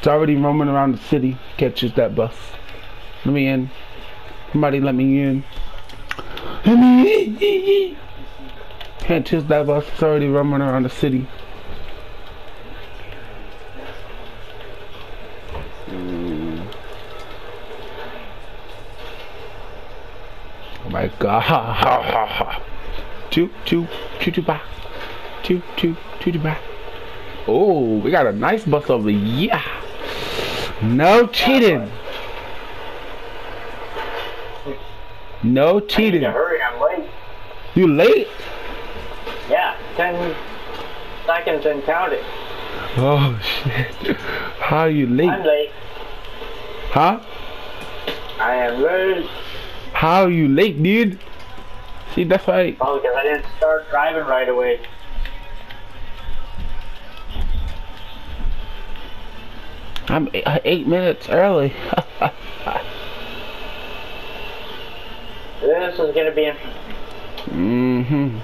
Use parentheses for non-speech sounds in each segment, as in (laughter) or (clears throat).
It's already roaming around the city. Can't that bus. Let me in. Somebody let me in. Let me in. Can't that bus. It's already roaming around the city. Oh my god. Ha ha ha ha! Two, two, two, two, back. Two, two, two, two, back. Oh, we got a nice bus over here. No cheating. No cheating. hurry, I'm late. You late? Yeah, 10 seconds and counting. Oh shit. How you late? I'm late? Huh? I am late. How you late, dude? See, that's why. Oh, because I didn't start driving right away. I'm eight, uh, eight minutes early. (laughs) This is going to be interesting. mm-hmm.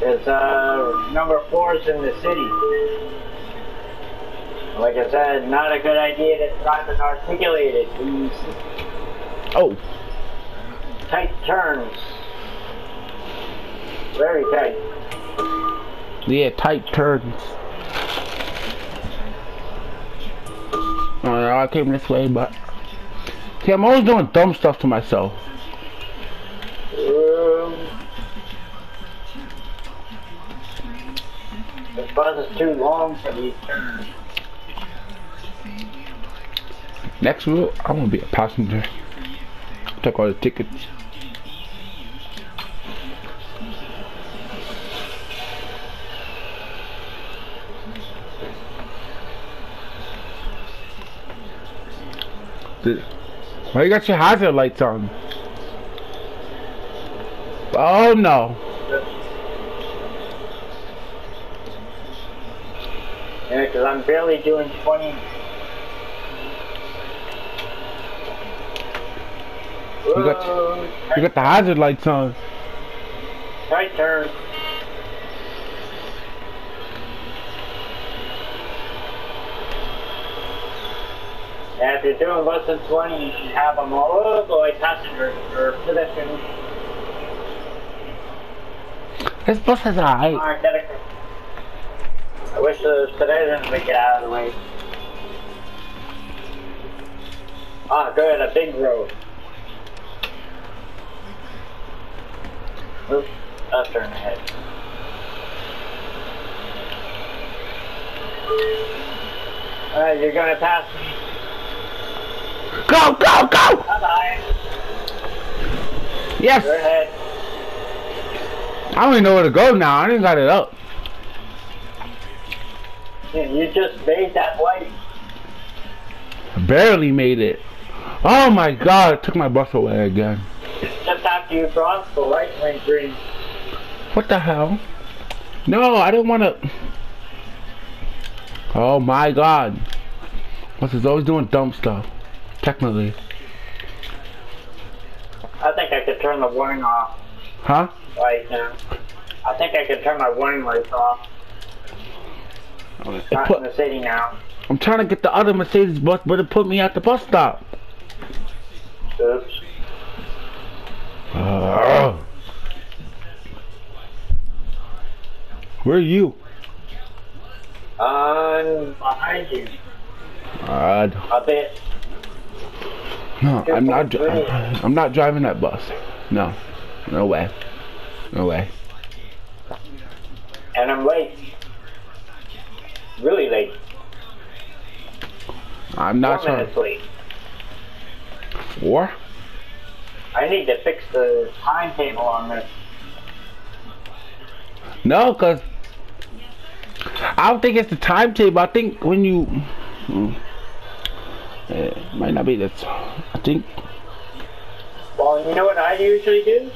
It's uh, number four is in the city. Like I said, not a good idea to drive an articulated. These Oh, tight turns. Very tight. yeah, tight turns. I came this way, but see, I'm always doing dumb stuff to myself. Um, the bus is too long for turns. Next route, I'm gonna be a passenger. Took all the tickets. The- Why you got your hazard lights on? Oh no. Yeah, because I'm barely doing 20. You got- You got the hazard lights on. Right turn. If you're doing less than 20, you should have them all. Oh boy, passenger or pedestrian. This bus is alright. I wish those pedestrians would get out of the way. Ah, good, a big road. Oops, I'll turn ahead. Alright, you're gonna pass me. Go, go, go! Bye bye. Yes! Go ahead. I don't even know where to go now. I didn't got it up. You just made that light. Barely made it. Oh my god, it took my bus away again. Just after you crossed, the light went green. What the hell? No, I didn't want to. Oh my god. Bus is always doing dumb stuff. Technically. I think I could turn the warning off Huh? right now. I think I could turn my warning lights off. Not put, in the city now. I'm trying to get the other Mercedes bus, but it put me at the bus stop. Oops. Uh, where are you? I'm behind you. Uh, A bit. No, I'm not. dri- I'm not driving that bus. No, no way, no way. And I'm late. Really late. I'm not Four trying. minutes late. Four? I need to fix the timetable on this. No, cause I don't think it's the timetable. I think when you, hmm, it might not be that. I think Well, you know what I usually do?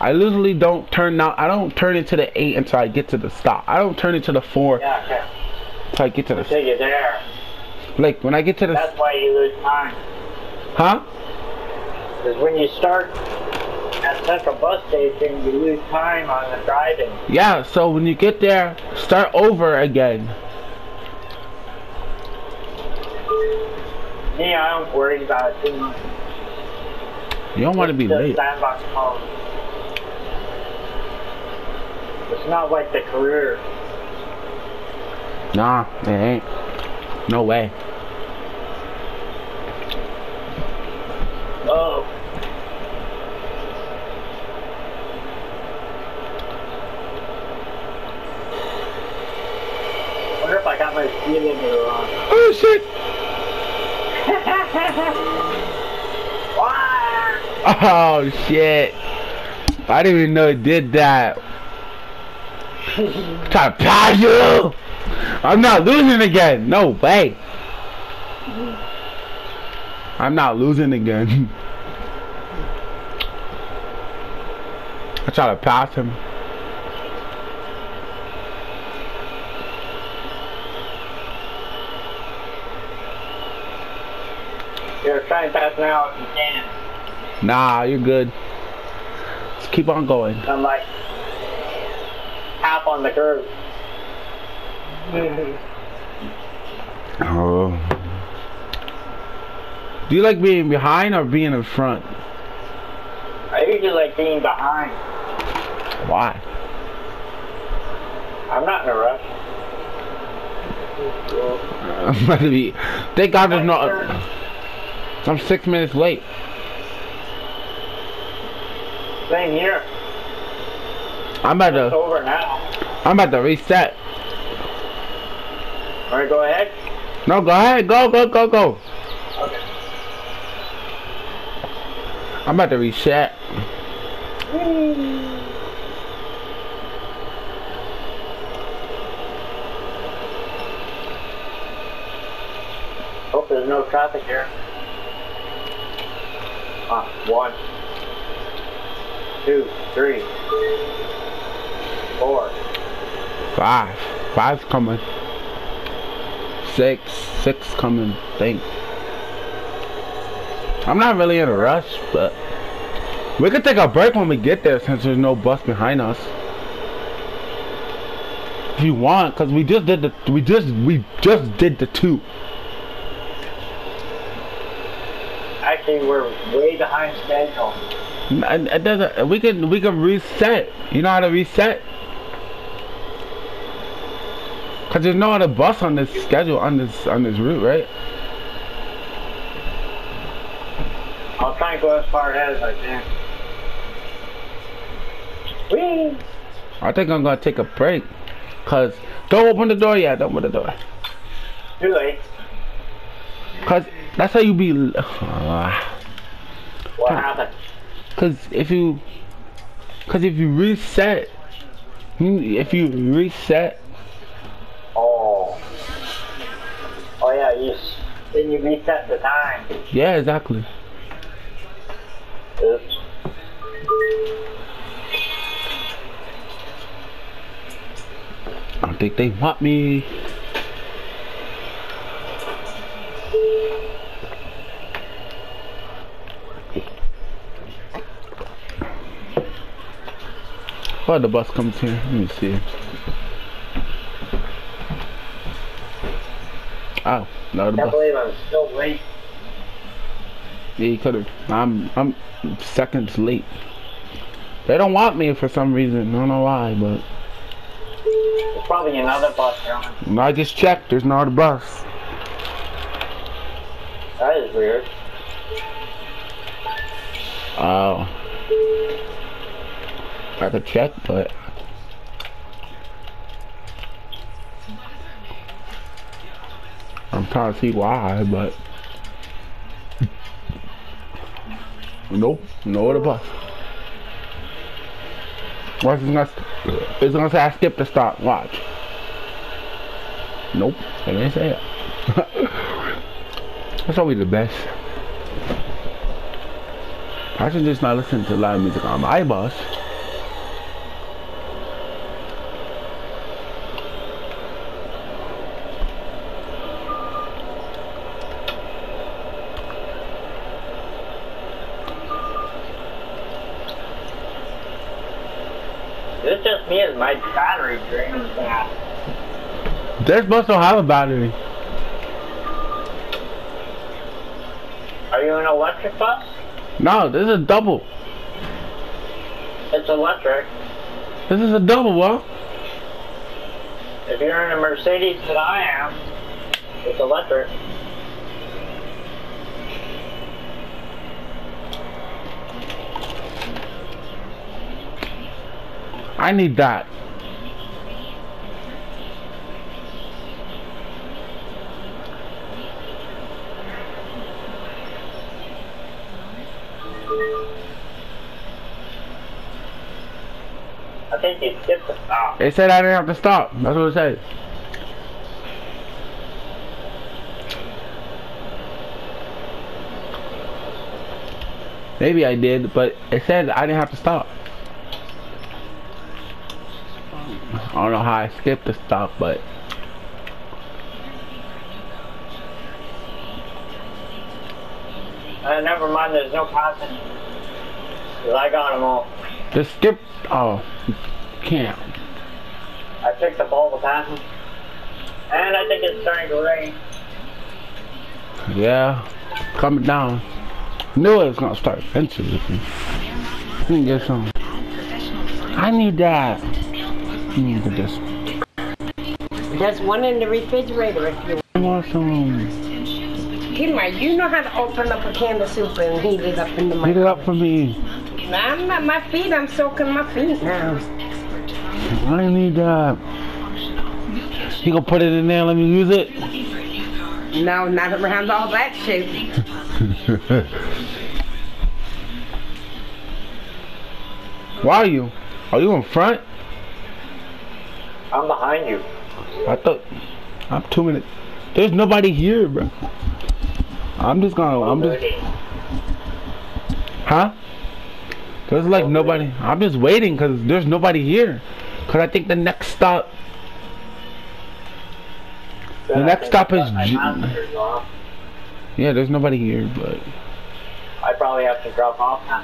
I literally don't turn now. I don't turn into the eight until I get to the stop. I don't turn into the four Yeah, okay. until I get to the. Until you're there. Like when I get to the. That's why you lose time. Huh? Because when you start at Central Bus Station, you lose time on the driving. Yeah. So when you get there, start over again. Me, I don't worry about it too much. You don't want to be late. Sandbox mode. It's not like the career. Nah, it ain't. No way. Oh. wonder if I got my speed limiter on. Oh shit! (laughs) Oh shit! I didn't even know it did that. (laughs) Try to pass you! I'm not losing again. No way. I'm not losing again. (laughs) I try to pass him. You're trying pass now if you can. Nah, you're good. Just keep on going. I'm like half on the curve. (laughs) Oh. Do you like being behind or being in front? I usually like being behind. Why? I'm not in a rush. (laughs) I'm about to be. Thank God there's no. I'm six minutes late. Same here. I'm about to. It's over now. I'm about to reset. Alright, go ahead. No, go ahead. Go, go, go, go. Okay. I'm about to reset. Hope there's no traffic here. One, two, three, four. Five. Five's coming. Six. Six coming. Think. I'm not really in a rush, but we could take a break when we get there since there's no bus behind us. If you want, cause we just did the we just we just did the two. Actually, we're way behind schedule. And it doesn't. We can we can reset. You know how to reset? Cause there's no other bus on this schedule on this on this route, right? I'll try and go as far ahead as I can. Whee! I think I'm gonna take a break. Cause don't open the door yet. Don't open the door. Too late. Cause that's how you be. Uh, What happened? Cause if you, cause if you reset, you- if you reset, Oh. Oh yeah, you then you reset the time. yeah, exactly. Oops. I don't think they want me. Oh, the bus comes here. Let me see. Ah, oh, no, the Can't bus. believe I'm still late. Yeah, you could have. I'm I'm seconds late. They don't want me for some reason. I don't know why, but There's probably another bus coming. I just checked. There's no other bus. That is weird. Oh. I could check, but I'm trying to see why, but nope, no other bus. What's it gonna? It's gonna say I skipped the stop. Watch. Nope, it didn't say it. That's always the best. I should just not listen to loud music on my bus. It's just me as my battery drains fast. This bus don't have a battery. Are you an electric bus? No, this is a double. It's electric. This is a double, well. If you're in a Mercedes that I am, it's electric. I need that. The stop. It said I didn't have to stop. That's what it said. Maybe I did, but it said I didn't have to stop. I don't know how I skipped the stop, but Uh, never mind, there's no passing. I got them all. just skip. Oh, can't. I picked up all the passes. And I think it's starting to rain. Yeah, coming down. Knew it was gonna start eventually. Let me get some. I need that. I need to just. There's one in the refrigerator if you want. I want some. Kilmer, you know how to open up a can of soup and heat it up in the microwave. Heat it up for me. I'm not my feet, I'm soaking my feet now. I need that. You gonna put it in there? Let me use it. No, not around all that shit. Why are you? Are you in front? I'm behind you. I thought I'm two minutes. There's nobody here, bro. I'm just gonna. I'm just. Huh? There's like nobody. I'm just waiting because there's nobody here. Cause I think the next stop. The next stop is Yeah, there's nobody here, but I probably have to drop off now.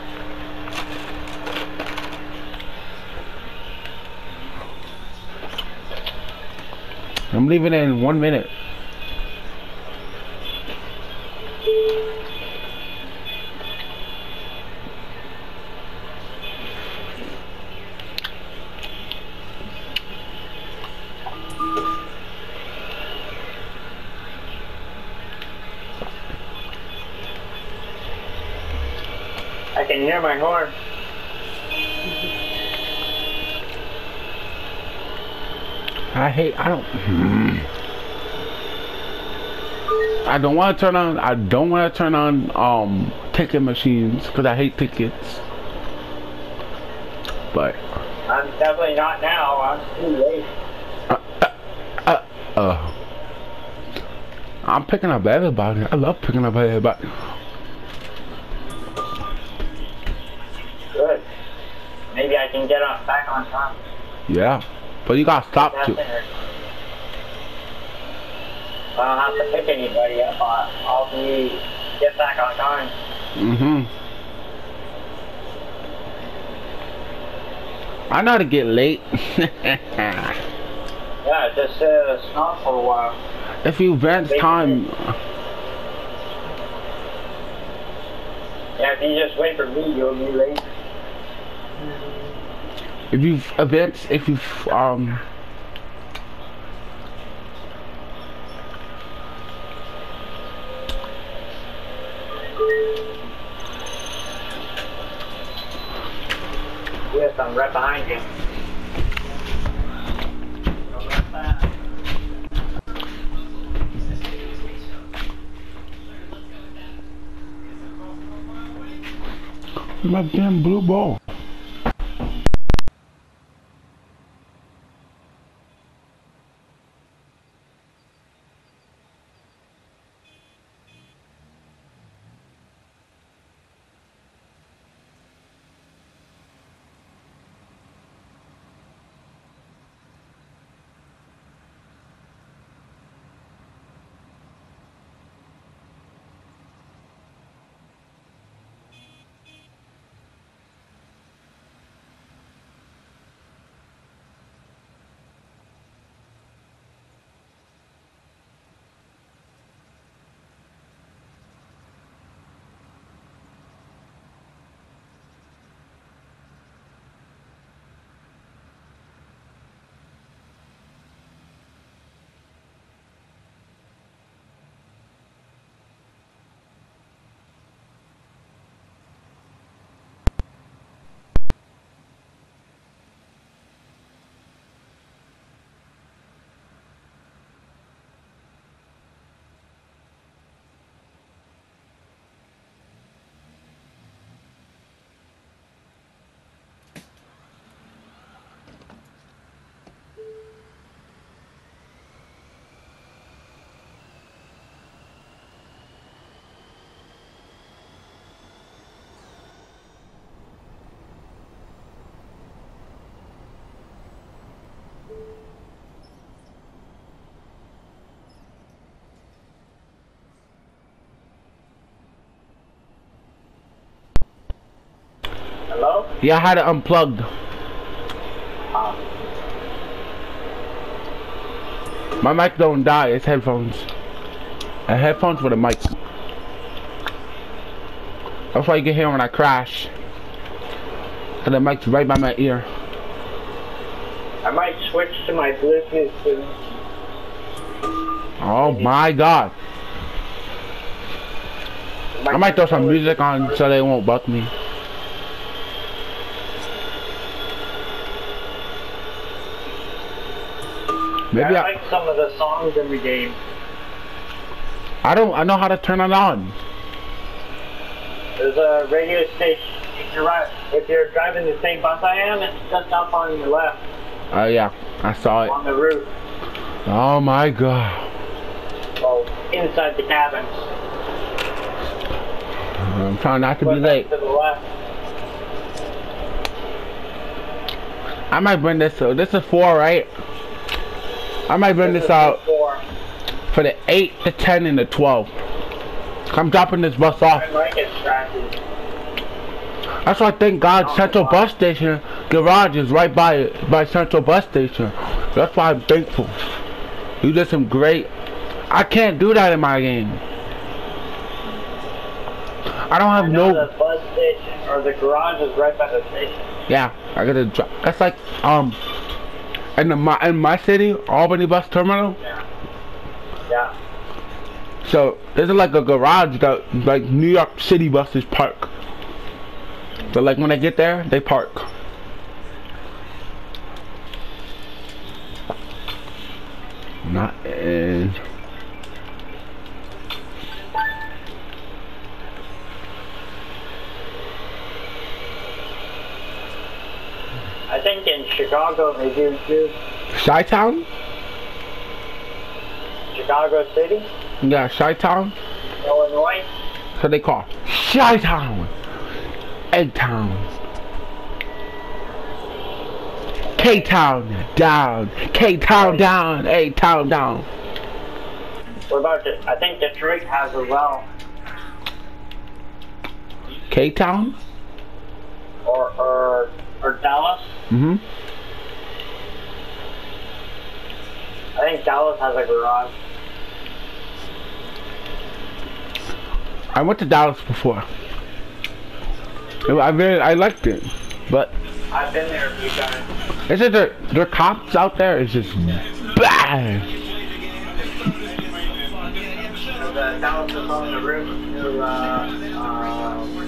I'm leaving in one minute. I can hear my horn. I hate. I don't. I don't want to turn on. I don't want to turn on um ticket machines because I hate tickets. But I'm definitely not now. I'm too late. uh, uh, I'm picking up everybody. I love picking up everybody. Can get on back on time. Yeah, but you gotta stop That's to. it. I don't have to pick anybody up. I'll, I'll be get back on time. Mhm. I know how to get late. (laughs) Yeah, just uh, stop for a while. if you advance time, Yeah, if you just wait for me, you'll be late. If you advance, if you um. Yes, I'm right behind you. Go. My damn blue ball. Yeah, I had it unplugged. Uh, My mic don't die, it's headphones. A headphones with a mic. That's why you can hear when I crash. And the mic's right by my ear. I might switch to my Bluetooth soon. Oh my god. I might throw some music on so they won't buck me. Maybe I I, like some of the songs in the game. I don't I know how to turn it on. There's a radio station. If you're, right, if you're driving the same bus I am, it's just up on your left, Oh yeah, I saw it. on the roof, Oh my god. well, inside the cabin. I'm trying not to be late. To the left. I might bring this uh, this is four, right? I might bring this out for the eight, the ten, and the twelve. I'm dropping this bus off. I might get scratches. That's why I thank God Central Bus Station garage is right by by Central Bus Station. That's why I'm thankful. You did some great. I can't do that in my game. I don't have I no. the bus station or the garage is right by the station. Yeah, I gotta drop. That's like um, in the my in my city, Albany Bus Terminal. Yeah. Yeah. So there's like a garage that like New York City buses park. But like when I get there, they park. Not in. I think in Chicago they do too. Chi Town? Chicago City, Yeah, Chi Town. Illinois. So they call Chi Town. Egg Town. K Town down. K Town down. A Town down. What about the, I think Detroit has as well. K Town? Or or or Dallas. Mm-hmm. I think Dallas has a garage. I went to Dallas before. I really I liked it, but I've been there a few times. it's just their their cops out there is just bad. The Dallas is on the roof to uh um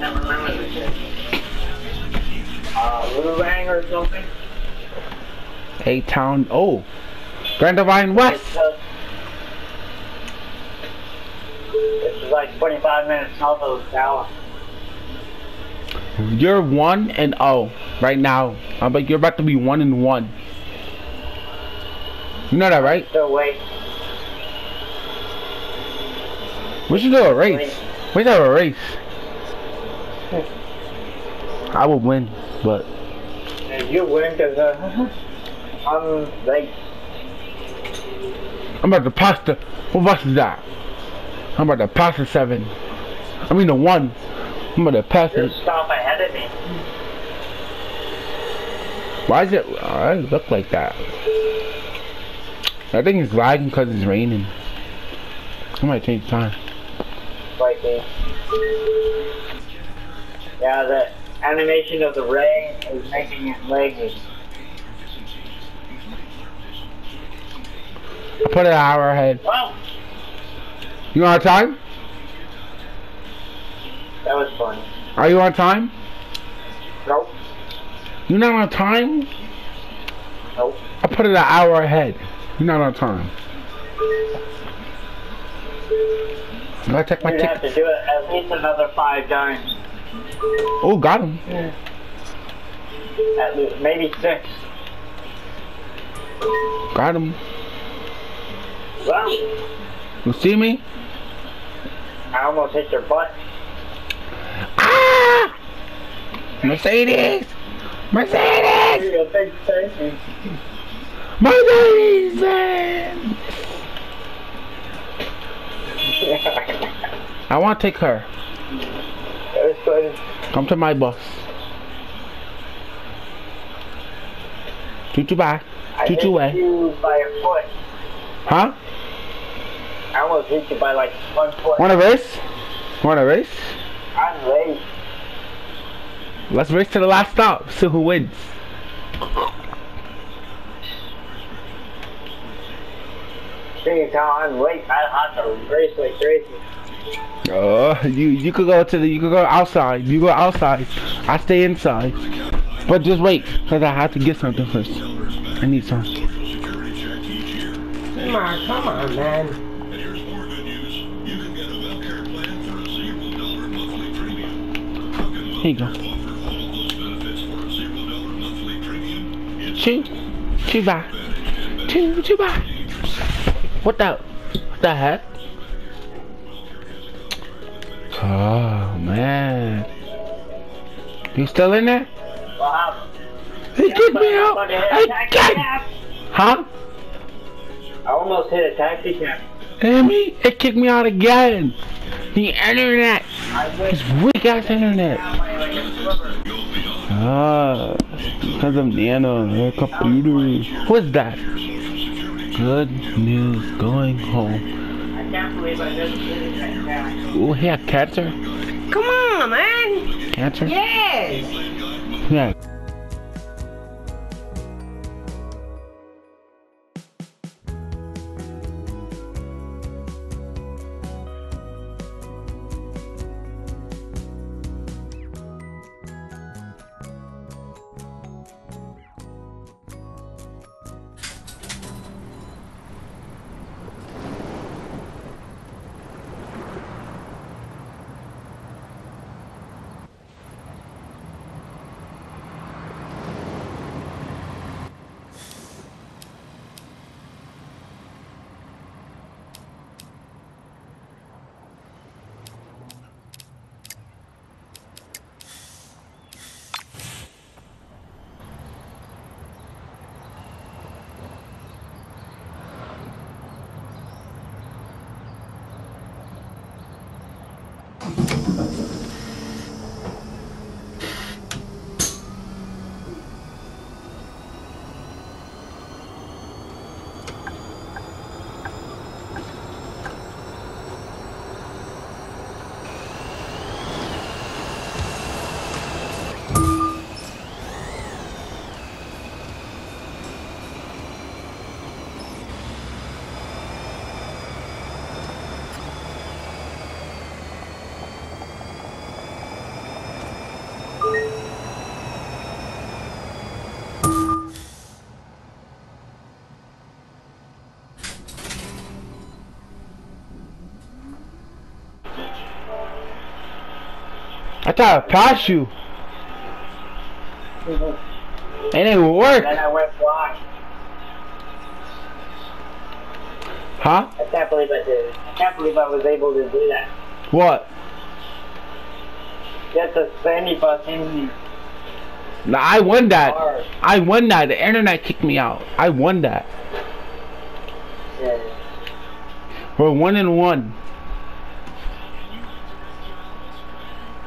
never remember the shit. Uh or something. A town. Oh, Grand Divine West. It's uh it's like 25 minutes south of Dallas. You're one and oh right now. I'm like you're about to be one and one. You know that, right? So wait, We should do a race. We should have a race. I will win, but if you win, because uh, (laughs) I'm like. I'm about to pass the. What bus is that? I'm about to pass the seven. I mean the one. I'm about to pass You're it. stop ahead of me. Why is it? Why does it look like that? I think it's lagging because it's raining. I might change time. Like me. Yeah, the animation of the rain is making it laggy. Put it an hour ahead. Well, You on time? that was fun. Are you on time? Nope. You're not on time? Nope. I put it an hour ahead. You're not on time. I check my You'd have to do it at least another five times. Oh, got him. At least, maybe six. Got him. Well, You see me? I almost hit your butt. Ah! Mercedes! Mercedes! You're a big station. Mercedes! (laughs) I want to take her. Come to my bus. Choo bye. I Choo hit choo way. you by a foot. Huh? I almost hit you by like one foot. Wanna race? Wanna race? I'm late. Let's race to the last stop. See who wins. Seeing how I'm late, I have to race like crazy. Oh, you you could go to the you could go outside. You go outside. I stay inside. But just wait, cause I have to get something first. I need some. Come on, come on, man. Here you go. Choo, choo bye, choo choo bye. What the, what the heck? Oh man, you still in there? Wow. He kicked me out. I can't. Huh? I almost hit a taxi cab. Amy, it kicked me out again. The internet. This weak ass internet. down by like a sliver. Ah, because of Nano, her computer. Who is that? Good news going home. I can't believe I just hit that cab. Oh, he had cancer? Come on, man. Cancer? Yes. Yeah. Tried to pass you. It didn't work. Then I went flying. Huh? I can't believe I did it. I can't believe I was able to do that. What? Get the sandy bus in Nah, I won that. I won that. The internet kicked me out. I won that. Yeah. We're one and one.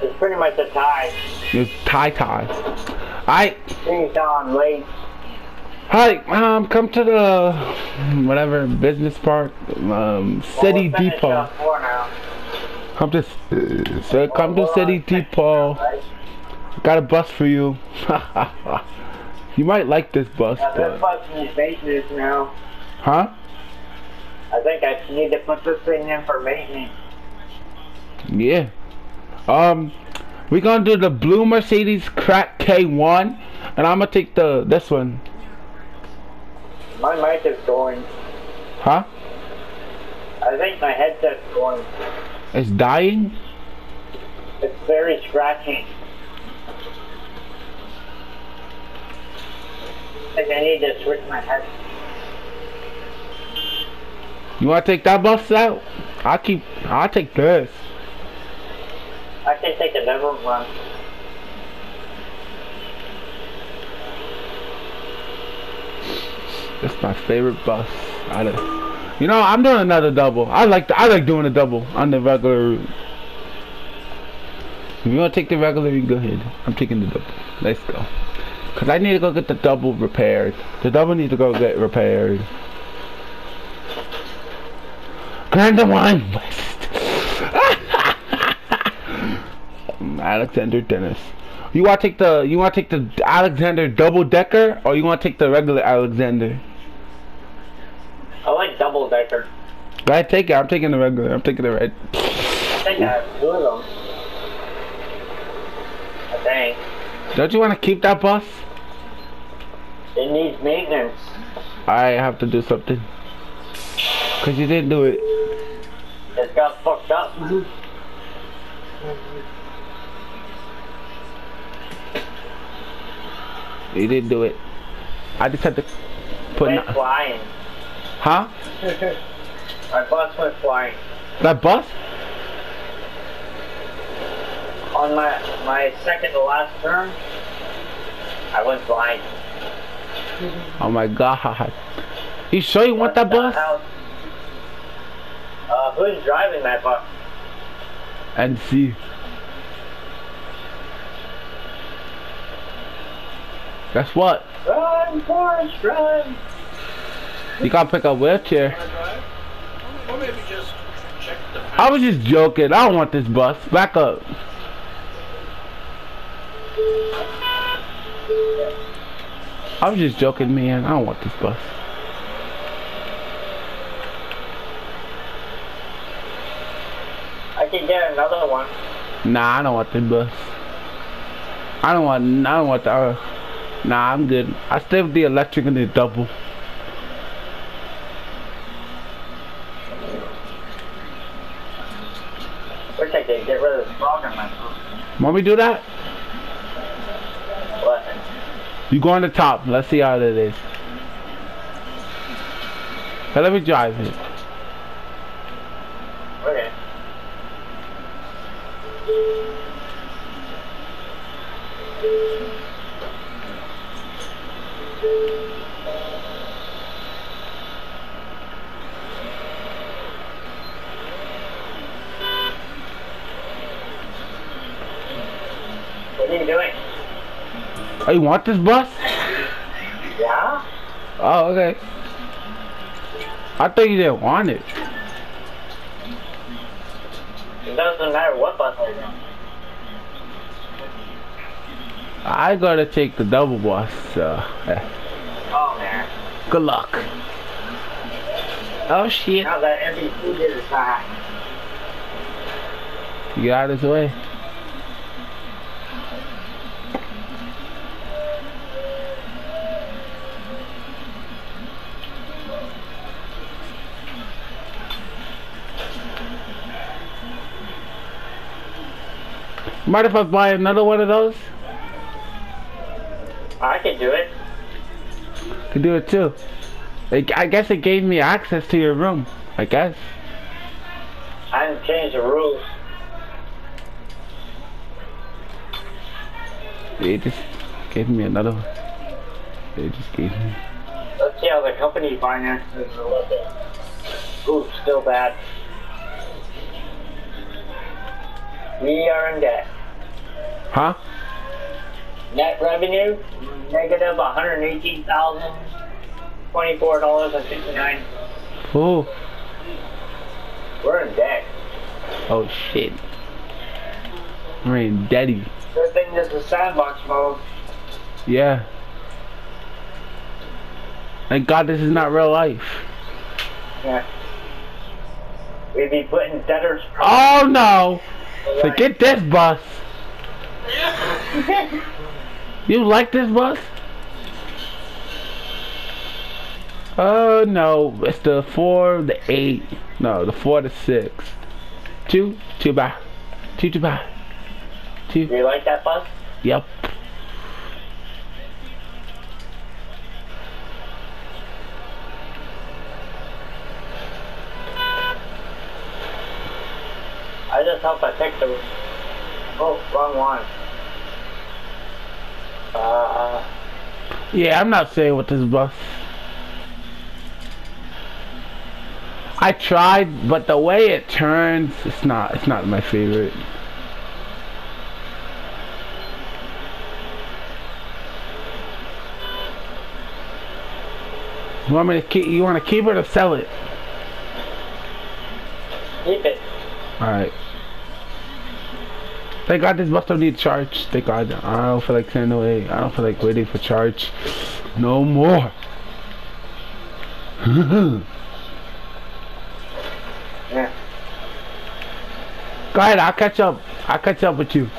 It's pretty much a tie. It's tie tie. I how I'm late. hi um come to the whatever business park um City Well, finished Depot. up four now. Come to say come to City on Depot. now, right? Got a bus for you. (laughs) you might like this bus, this but bus needs maintenance now. huh? I think I need to put this thing in for maintenance. Yeah. Um, we gonna do the blue Mercedes Crack K1, and I'm gonna take the this one. My mic is going. Huh? I think my headset's going. It's dying. It's very scratchy. I think I need to switch my head. You wanna take that bus out? I'll keep. I'll take this. I can take the different one. It's my favorite bus. I don't- You know, I'm doing another double. I like the, I like doing a double on the regular route. If you want to take the regular, you go ahead. I'm taking the double. Let's go. Cause I need to go get the double repaired. The double needs to go get repaired. Grand Wine West. Alexander Dennis. You want to take the you want to take the Alexander double decker or you want to take the regular Alexander? I like double decker. Go ahead, take it. I'm taking the regular. I'm taking the red. I think I have two of them. I think. Don't you want to keep that bus? It needs maintenance. I have to do something. Cause you didn't do it. It's got fucked up. You didn't do it. I just had to put. Went flying. huh? (laughs) My bus went flying. That bus? On my my second to last term, I went flying. Oh my god. You sure you want that bus? Uh, who's driving that bus? And see. Guess what? Run, Forrest, run! You gotta pick up wheelchair. Or maybe just check the I was just joking. I don't want this bus. Back up. I was just joking, man. I don't want this bus. I can get another one. Nah, I don't want this bus. I don't want. I don't want the. Uh, nah, I'm good. I stay with the electric and the double. Wish I could get rid of the frog in my mouth. Want me do that? But You go on the top. Let's see how it is. Hey, let me drive it. okay. What are you doing? Oh, you want this bus? Yeah? Oh, okay. I thought you didn't want it. It doesn't matter what bus I go. I gotta take the double bus. So, Oh man. good luck. Oh shit! Now that did his back. You get out of his way. Mind if I buy another one of those? I can do it. Can do it too. I guess it gave me access to your room. I guess. I didn't change the rules. They just gave me another one. It just gave me. Let's see how the company finances a little. Ooh, still bad. We are in debt. Huh? Net revenue, negative $118,024.59. Oh. We're in debt. Oh shit. We're in daddy. Good thing this is sandbox mode. Yeah. Thank God this is not real life. Yeah. We'd be putting debtors. Oh no! Forget this bus. You like this bus? Oh no, it's the four, the eight. No, the four to six. Two, two by. Two, two by. Do Two. you like that bus? Yep. I just hope I picked the. Oh, wrong one. Uh, yeah, I'm not saying with this bus. I tried, but the way it turns, it's not, it's not my favorite. You want me to keep? You want to keep it or sell it? Keep it. All right. Thank God this bus don't need charge. Thank God. I don't feel like sending away. I don't feel like waiting for charge. No more. Yeah. (laughs) Go ahead. I'll catch up. I'll catch up with you.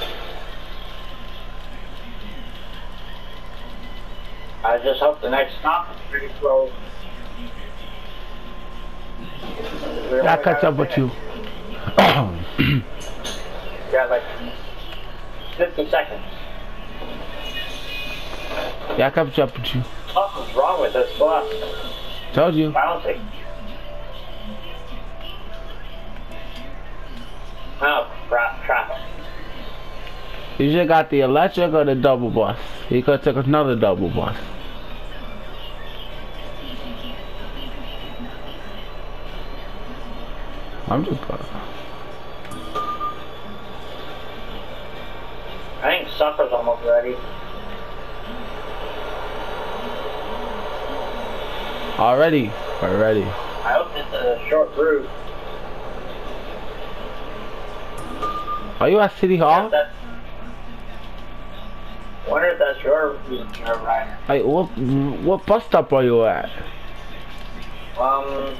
I just hope the next stop is pretty close. I'll catch up with you. Got like 50 seconds. catch up with you. What is wrong with this bus. Told you. Bouncing. Oh, crap, traffic. You should got the electric or the double bus. You could take another double bus. I'm just gonna. I think supper's almost ready. Already. Already. I hope it's a short route. Are you at City Hall? That's, wonder if that's your your rider. Like, what, what bus stop are you at? Um,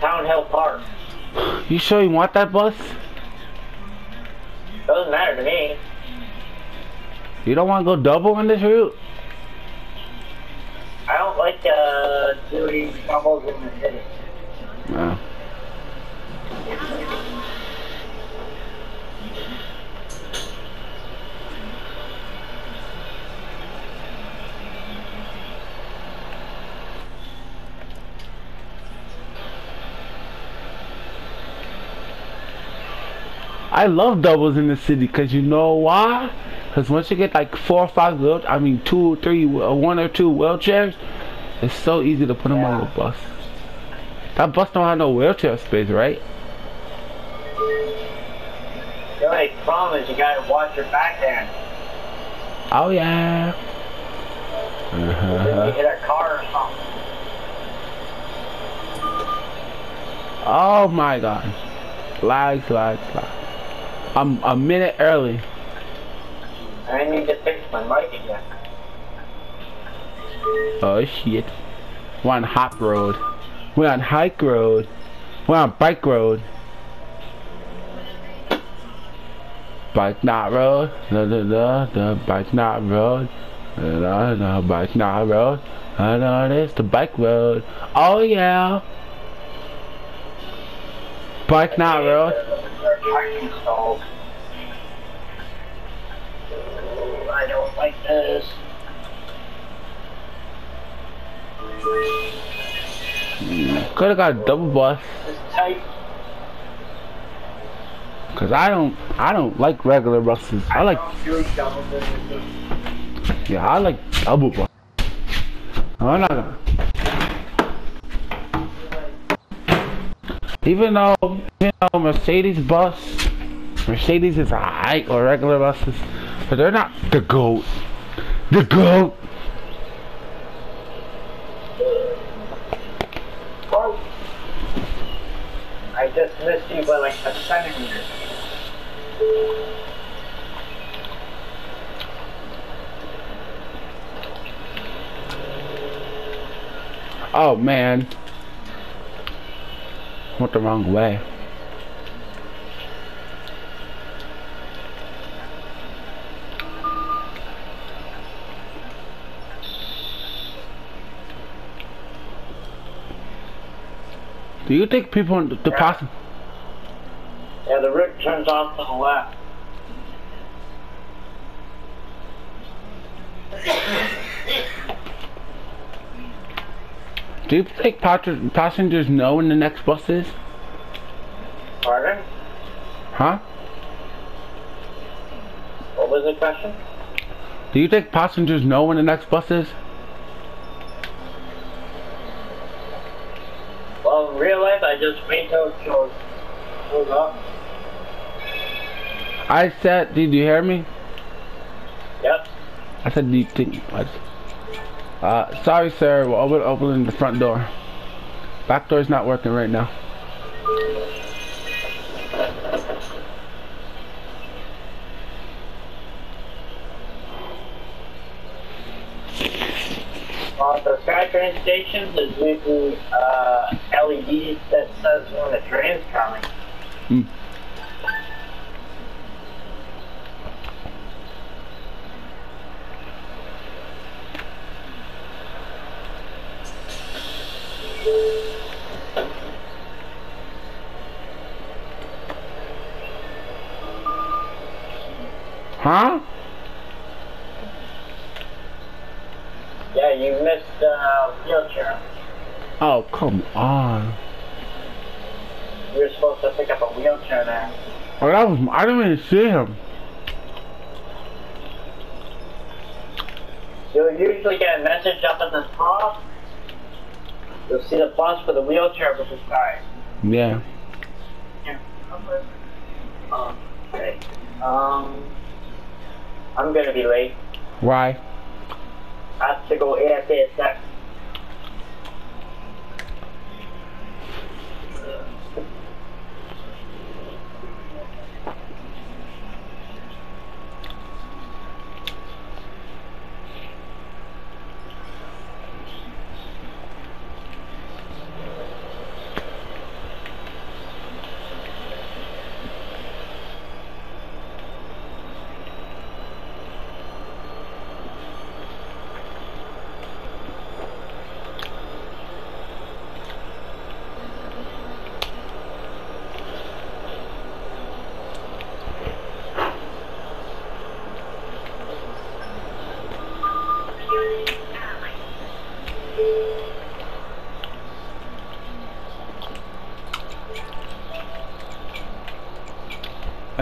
Town Hill Park. You sure you want that bus? Doesn't matter to me. You don't want to go double in this route? I don't like uh, doing doubles in the city. No. I love doubles in the city because you know why? Because once you get like four or five wheel, I mean two, or three, uh, one or two wheelchairs, it's so easy to put them on the bus. That bus don't have no wheelchair space, right? The only problem is you gotta watch your back backhand. Oh yeah. Uh-huh. hit a car or something. Oh my god. Lag, lag, lag. I'm a minute early. I need to fix my mic again. Oh shit. We're on hot road. We're on hike road. We're on bike road. Bike not road. Da da da da. Bike not road. Da da da. Bike not road. I know this the bike road. Oh yeah. Bike not road. Their parking stalls. Ooh, I don't like this. Could have got a double bus. Cause I don't, I don't like regular buses. I like, yeah, I like double bus. I'm not Even though, you know, Mercedes bus, Mercedes is alright or regular buses, but they're not the goat. The goat. Oh. I just missed you by like a centimeter. Oh man. Went the wrong way. Do you think people in the Yeah. passenger Yeah, the route turns off to the left. Do you think passengers know when the next bus is? Pardon? Huh? What was the question? Do you think passengers know when the next bus is? Well, in real life, I just wait till it shows, shows up. I said, did you hear me? Yep. I said, do you think? I, Uh, sorry, sir. We're open, opening the front door. Back door is not working right now. On the SkyTrain stations, there's usually uh, LEDs that says when the train's coming. Hmm. Huh? Yeah, you missed the uh, wheelchair. Oh, come on. You were supposed to pick up a wheelchair there. Oh, that was. I didn't even see him. You'll usually get a message up at the top. You'll see the plus for the wheelchair with the sky. Yeah. Yeah. Okay. Um, I'm gonna be late. Why? I have to go AFK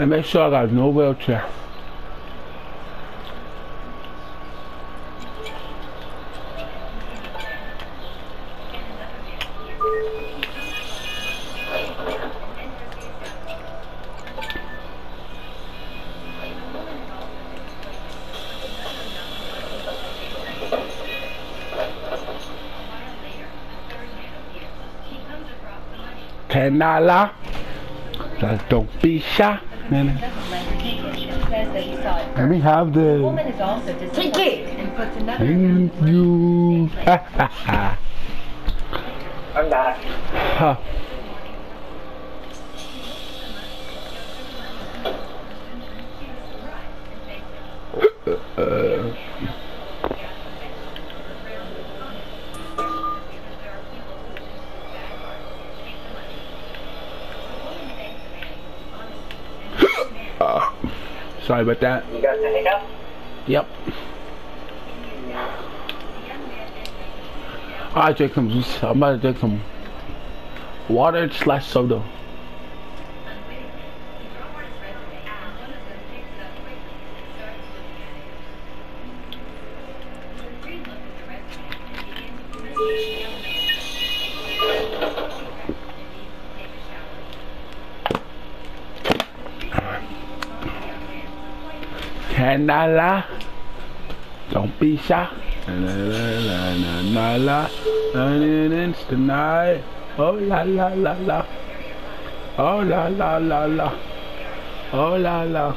And make sure I got no wheelchair. Like, don't be shy. Man, Let me have this. woman is also Take disappointed it. and puts another Thank you. Ha (laughs) ha ha. I'm back. Ha. Uh, uh, sorry about that. You got the hiccup? Yep. I drink some. juice. I'm about to drink some water slash soda. Canala. Don't be shy. La la la la la la. Tonight. Oh la la la la. Oh la la la la. Oh la la.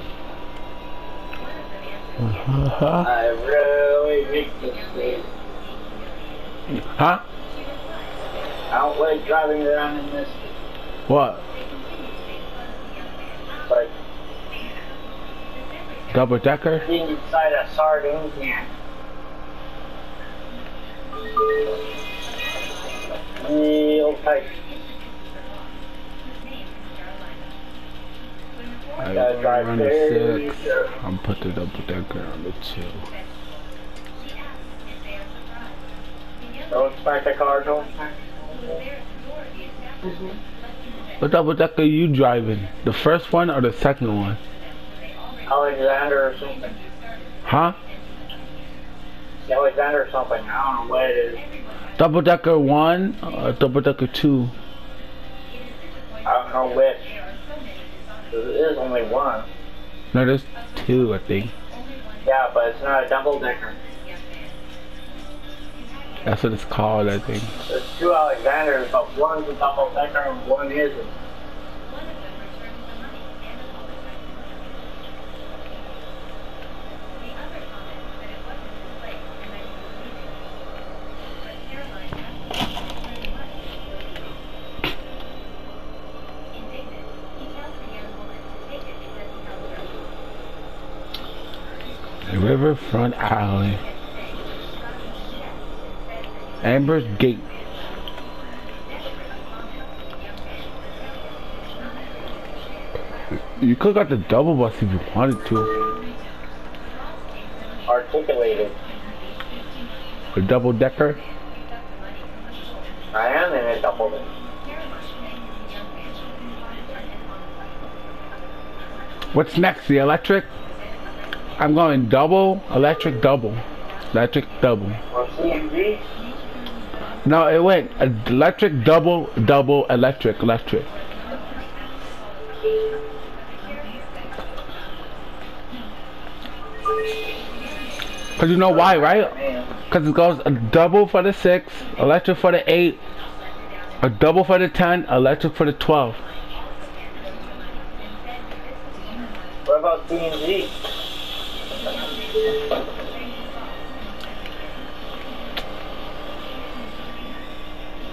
Uh-huh. I really make this (laughs) thing. Huh? I don't like driving around in this, What? Double decker? being inside a sardine can. Real tight. I Gotta drive run the six. I'm put the double decker on the two. Don't smack the car, don't smack. What double decker you driving? The first one or the second one? Alexander or something. Huh? Alexander or something. I don't know what it is. Double decker one or double decker two? I don't know which. There is only one. No, there's two, I think. Yeah, but it's not a double decker. That's what it's called, I think. There's two Alexanders, but one's a double decker and one isn't. Riverfront Alley. Amber's Gate. You could have got the double bus if you wanted to. Articulated. The double decker. I am in a double decker. What's next? The electric? I'm going double, electric double. Electric double. No, it went electric double, double, electric, electric. Cause you know why, right? Cause it goes a double for the six, electric for the eight, a double for the ten, electric for the twelve. What about CMG?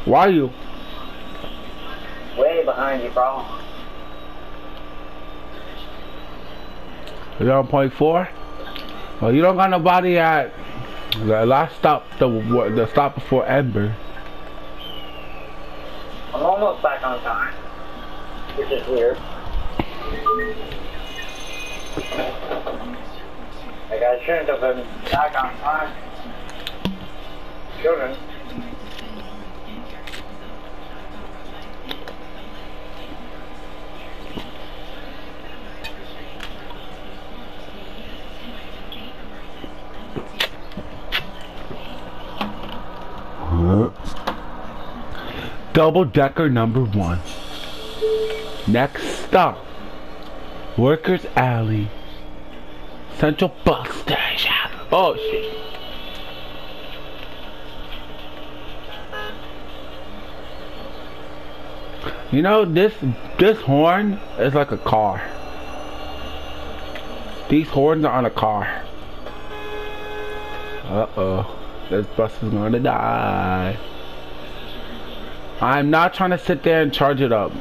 Why are you? Way behind you, bro. Zero point four. Well, you don't got nobody at the last stop, the the stop before Ember. I'm almost back on time. Which is weird. I shouldn't have been back on time. Shouldn't. Double decker number one. Next stop. Workers Alley. Central Bus Station. Oh shit. You know this this horn is like a car. These horns are on a car. Uh oh. This bus is gonna die. I'm not trying to sit there and charge it up.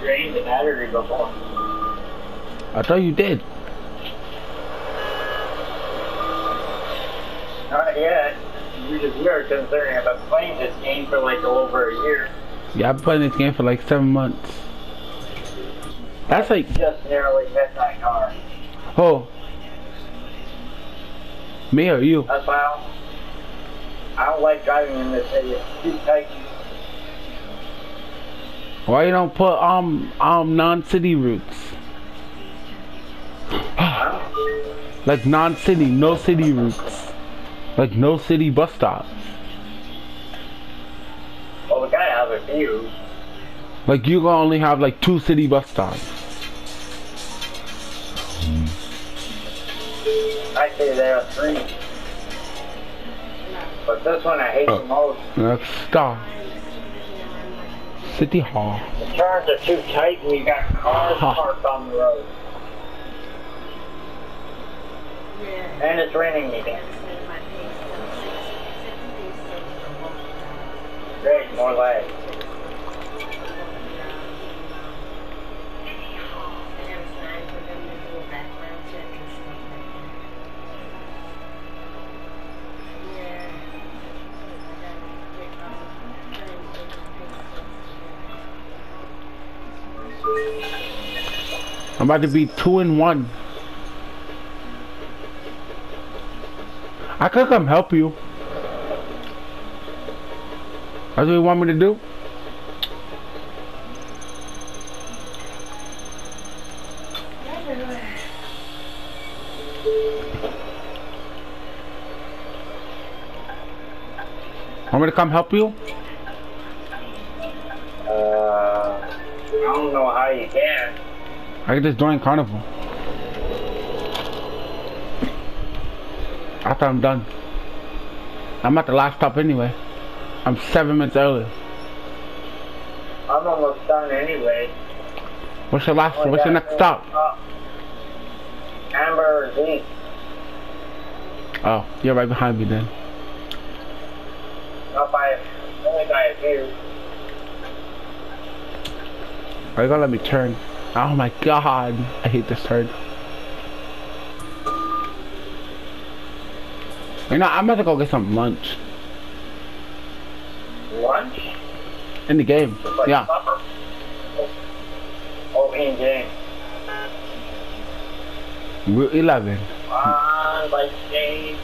Drained the battery before. I thought you did. Not yet. Which is weird considering I've been playing this game for like over a year. Yeah, I've been playing this game for like seven months. That's like, Just narrowly hit that car. oh. Me or you? That's why I don't, I don't like driving in this city. It's too tight. Why you don't put um um non-city routes? Like non-city, no city routes. Like no city bus stops. Well, we gotta have a few. Like you gonna only have like two city bus stops. Actually, there are three. But this one I hate the most. Next stop. City Hall. The turns are too tight and you got cars Huh. parked on the road. And it's raining again. Great, more lag. I'm about to be two and one. I could come help you. That's what you want me to do? Want me to come help you? Uh, I don't know how you can. I can just join Carnival. I thought I'm done. I'm at the last stop anyway. I'm seven minutes early. I'm almost done anyway. What's your last? What's your got next stop? Uh, Amber Zinc. Oh, you're right behind me then. Not by only by a few. Are you gonna let me turn? Oh my god, I hate this turn. You know, I'm about to go get some lunch Lunch? in the game. Like Yeah. supper. Oh, in game. Route 11. On like game.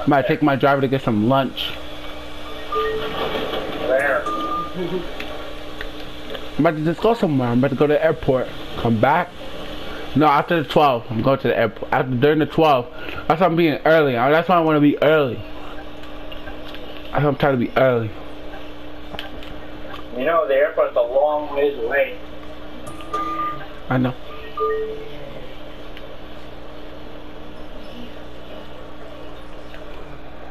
I'm about to take my driver to get some lunch. Where? (laughs) I'm about to just go somewhere. I'm about to go to the airport. Come back. No, after the 12, I'm going to the airport. After during the 12, that's why I'm being early. That's why I want to be early. That's why I'm trying to be early. You know, the airport's a long ways away. I know.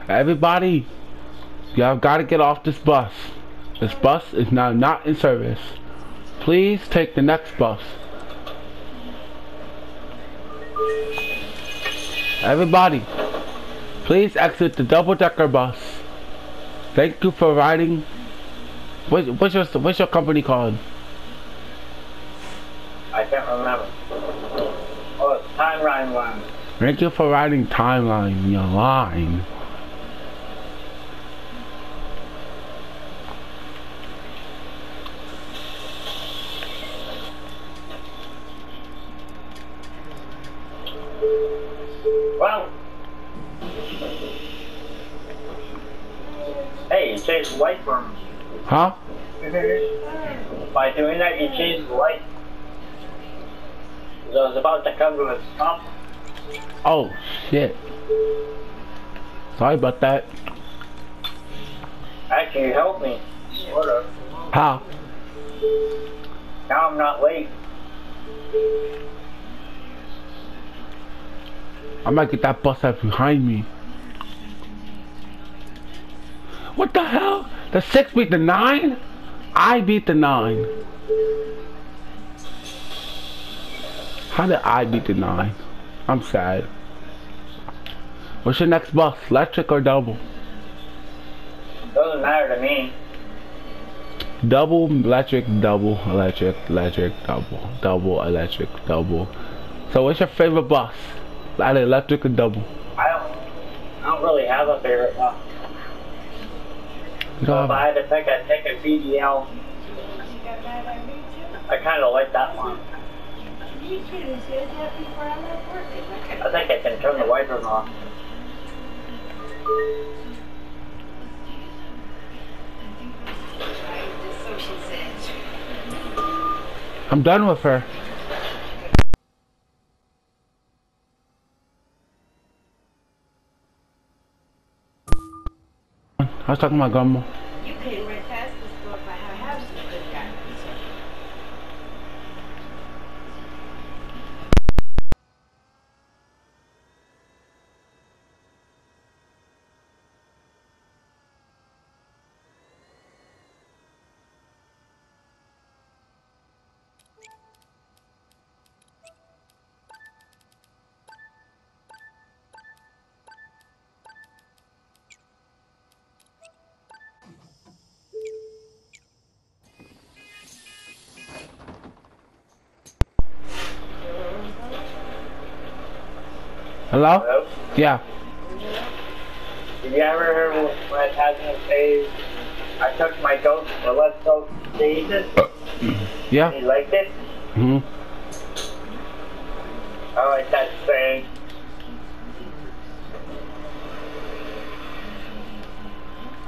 Everybody, y'all gotta get off this bus. This bus is now not in service. Please take the next bus. Everybody, please exit the double-decker bus. Thank you for riding. What, what's your what's your company called? I can't remember. Oh, it's Timeline One. Thank you for riding timeline, your line. Well. Hey, you changed the light for me. Huh? (laughs) By doing that, you changed the light. 'Cause I was about to come to a stop. Oh shit. Sorry about that. Actually, you helped me. Sort of. How? Now I'm not late. I might get that bus up behind me. What the hell? The six beat the nine? I beat the nine. How did I beat the nine? I'm sad. What's your next bus? Electric or double? Doesn't matter to me. Double, electric, double, electric, electric, double, double, electric, double. So what's your favorite bus? Out of electric or double? I don't. I don't really have a favorite one. So don't if I had to pick, I'd pick a VDL. I kind of like that one. I think I can turn the wipers on. I'm done with her. I was talking to my grandma. Yeah. Did you ever hear when I had him say, I took my goat to Let's Go Jesus? Yeah. He liked it? hmm I like that saying.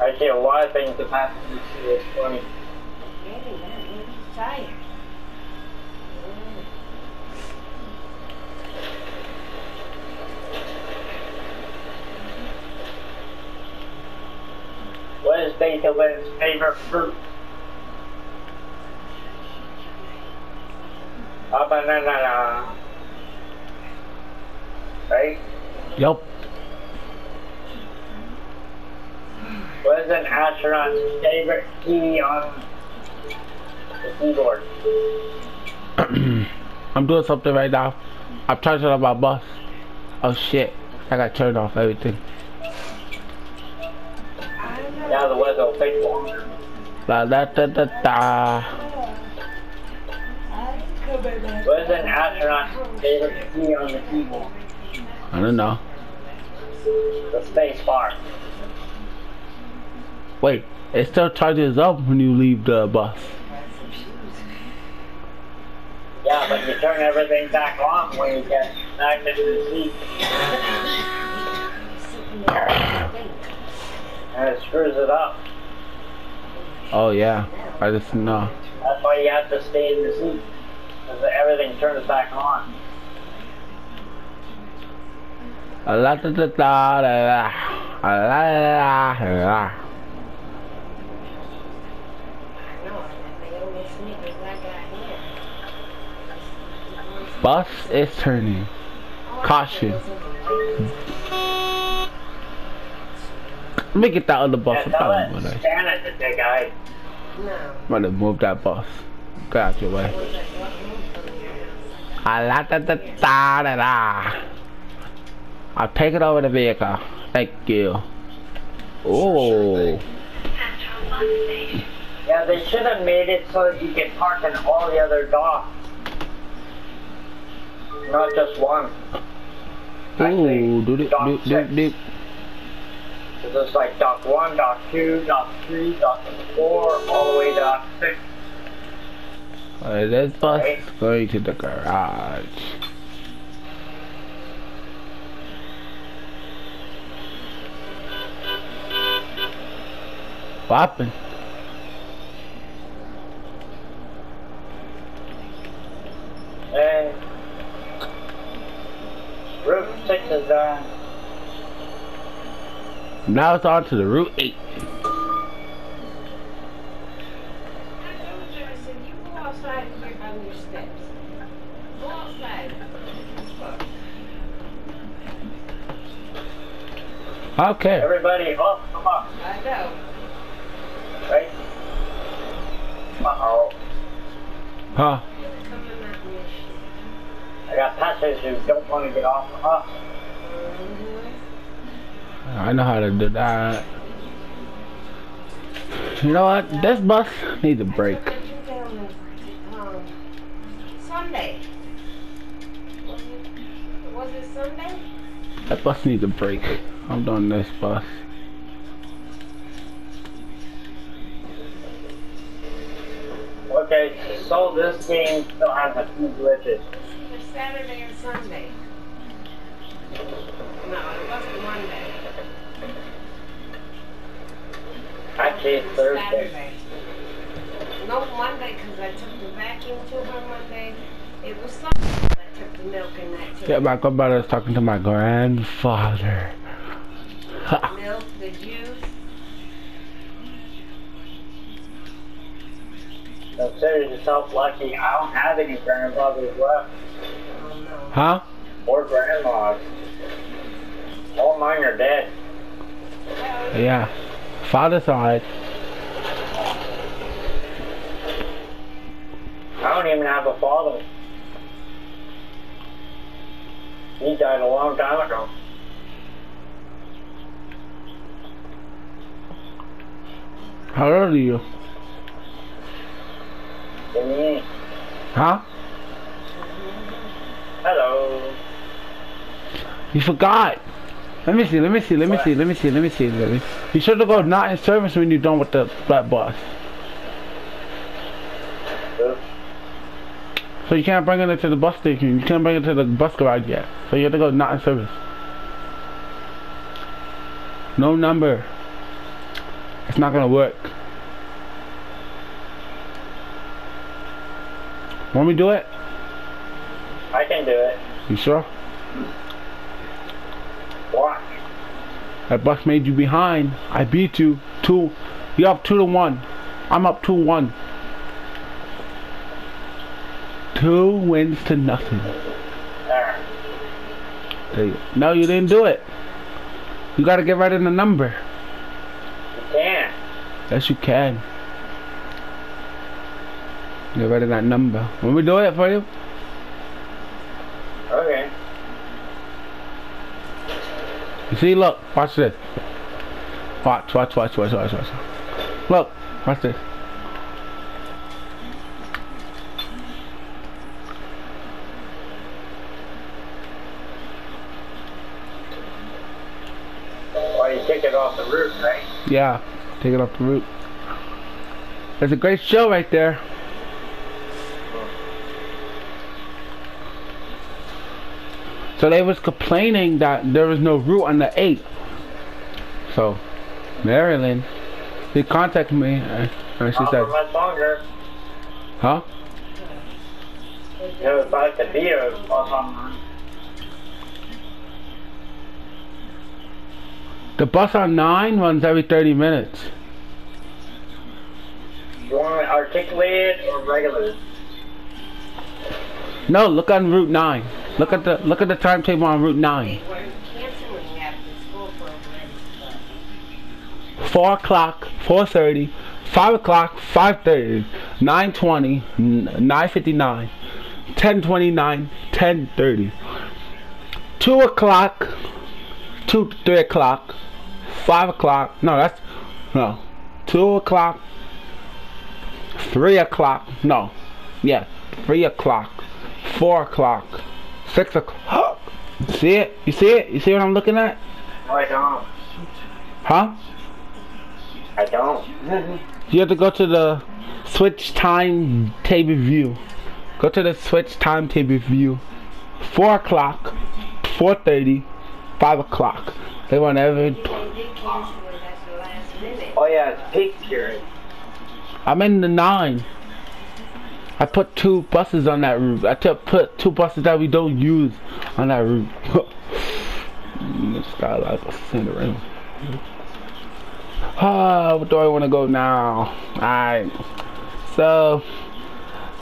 I see a lot of things that happen this year. It's funny. Is Beethoven's favorite fruit? A banana. Right? Yup. What is an astronaut's favorite key on the keyboard? (clears throat) I'm doing something right now. I'm charging up my bus. Oh shit. I got turned off everything. Now the weather will take longer. La da da da da. What is an astronaut's favorite key on the keyboard? I don't know. The space bar. Wait, it still charges up when you leave the bus. Yeah, but you turn everything back on when you get back into the seat. (laughs) And it screws it up. Oh yeah. I just know. That's why you have to stay in the seat. Because everything turns back on. A la da da da da da. A la la la la. Bus is turning. Caution. Let me get that other bus. Yeah, I'm tell probably that gonna, Shannon to take No. I'm gonna move that bus. Get out your way. A la da da da da da. I'll take it over the vehicle. Thank you. Oh. Yeah, they should have made it so that you can park in all the other docks. Not just one. Ooh, do do do do do. So there's like dock one, dock two, dock three, dock four, all the way to dock six. Uh, this bus is going to the garage. What happened? And Route six is done. Now it's on to the Route 8. I told you, I said, you go outside and get on your steps. Go outside. Okay. Everybody, oh, come on, I know. right? Uh-oh. Huh? Coming at me. I got passengers who don't want to get off the bus. Mm-hmm. I know how to do that. You know what? This bus needs a break. I took you down on, um, Sunday. Was it, Sunday? That bus needs a break. I'm done this bus. Okay, so this game still has a few glitches. Either Saturday or Sunday. No, it wasn't Monday. I it's It was Thursday. Saturday. No, Monday, because I took the vacuum to her Monday. It was Sunday that I took the milk and that to Get back up about us talking to my grandfather. Ha. Milk, the juice. Consider yourself lucky. I don't have any grandfathers left Oh no. Huh? or grandmas. All mine are dead. Yeah. Father side. I don't even have a father. He died a long time ago. How old are you? Huh? Hello. You forgot. Let me see, let me see, let me see, let me see, let me see, let me You should have go not in service when you're done with the black bus. So you can't bring it to the bus station. You can't bring it to the bus garage yet. So you have to go not in service. No number. It's not gonna work. Want me to do it? I can do it. You sure? Watch. That bus made you behind. I beat you. Two. You're up two to one. I'm up two one. Two wins to nothing. There. Hey, No, you didn't do it. You gotta get right in the number. You can't. Yes, you can. Get right in that number. Me to do it for you? Okay. You see, look, watch this. Watch, watch, watch, watch, watch, watch. Look, watch this. Well, you take it off the roof, right? Yeah, take it off the root. There's a great show right there. So they was complaining that there was no route on the 8. So, Marilyn, they contacted me and and she said, much longer. huh? It was about to be a on The bus on 9 runs every 30 minutes. You want articulated or regular? No, look on Route 9. Look at the look at the timetable on Route 9. They were canceling after school programs. 4 o'clock, 4.30, 5 o'clock, 5.30, 9.20, 9.59, 10.29, 10.30, 2 o'clock, 2 3 o'clock, 5 o'clock, no, that's, no, 2 o'clock, 3 o'clock, no, yeah, 3 o'clock, 4 o'clock, 6 o'clock, see it? You see it? You see what I'm looking at? No, I don't. Huh? I don't. You have to go to the switch time table view. Go to the switch time table view. Four o'clock, four thirty, five o'clock. They run every. They did cancel it at the last minute. oh yeah, it's peak period. I'm in the nine. I put two buses on that roof. I put two buses that we don't use on that roof. this guy like a Cinderella. (sighs) Ah, where do I want to go now? Alright. So,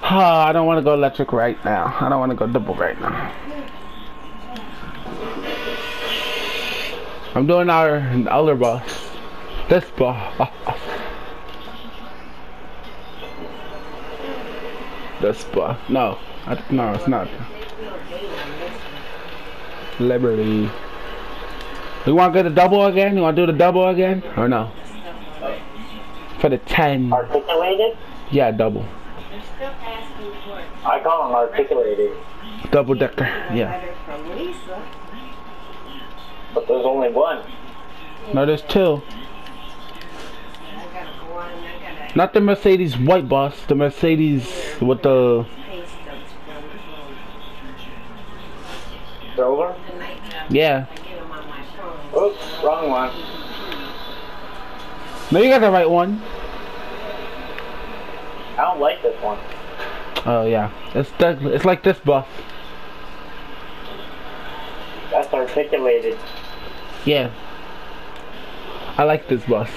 ah, (sighs) I don't want to go electric right now. I don't want to go double right now. I'm doing our other bus. This bus. This bus. No. I, no, it's not. Liberty. You want to get the double again? You want to do the double again? Or no? For the 10. Articulated? Yeah, double. They're still asking for it. I call them articulated. Double decker. Yeah. letter from Lisa. But there's only one. No, there's two. I gotta go on, I gotta Not the Mercedes white bus. The Mercedes with the. Silver? the night job. Yeah. I get them on my phone. Oops, wrong one. No, you got the right one. I don't like this one. Oh yeah. It's that, it's like this bus. That's articulated. Yeah. I like this bus.